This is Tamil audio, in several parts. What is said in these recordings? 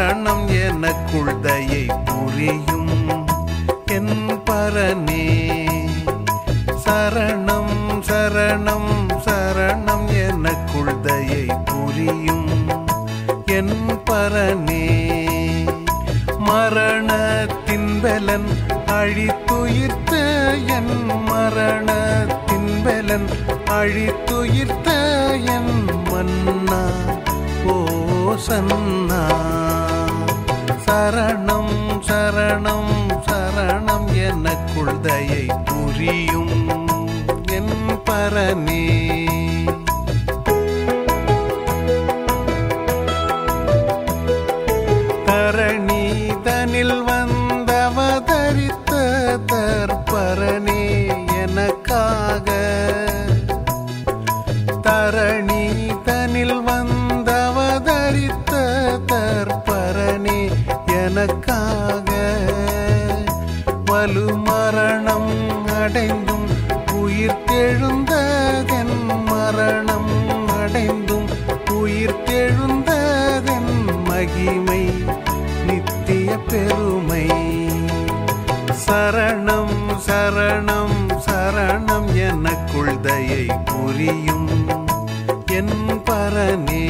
எனக்குள் தயை புரியும் என் பரனே. சரணம் சரணம் சரணம் எனக்குள் தயை புரியும் என் பரனே. மரணத்தின் பலன் அழித்துயிர்த்த என் மரணத்தின் பலன் அழித்துயிர்த்த என் மன்னா ஓ சன்னா. சரணம் சரணம் சரணம் எனக்குள் தயை புரியும் என் பரனே எனக்காக வலுமரணம் அடைந்தும் உயிர் தெழுந்ததன் மரணம் அடைந்தும் உயிர் தெழுந்ததன் மகிமை நித்திய பெருமை. சரணம் சரணம் சரணம் எனக்குள் தயை புரியும் என் பரனே.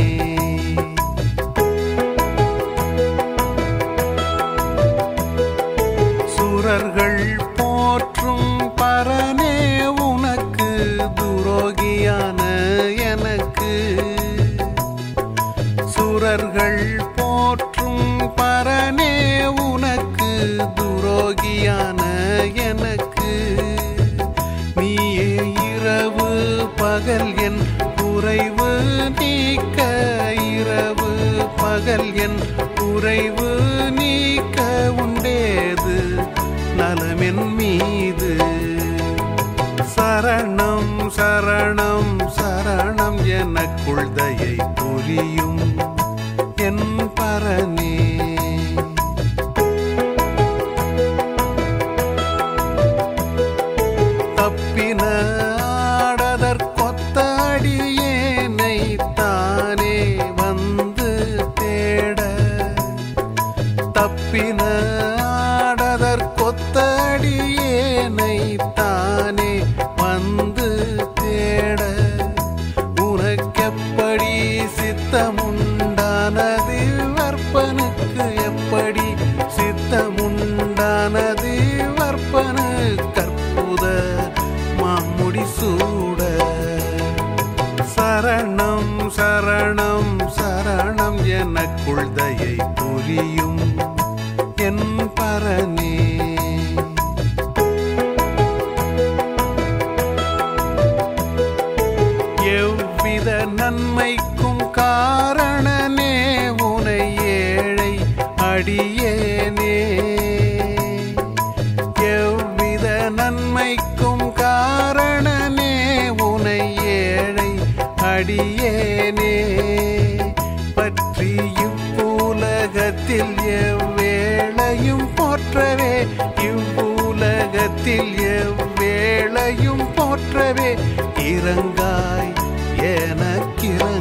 என் குறைவு நீக்க இரவு. பகல் என் குறைவு நீக்க தனது வற்பனு கற்புத மாமுடி சூட. சரணம் சரணம் சரணம் எனக்குள் தயை புரியும் என் பரனே. எவ்வித நன்மைக்கு அடியேனே பற்றி இவ்வுலகத்தில் எவ்வேளையும் போற்றவே இவ்வுலகத்தில் எவ்வேளையும் போற்றவே இறங்காய் எனக்கிறங்காய்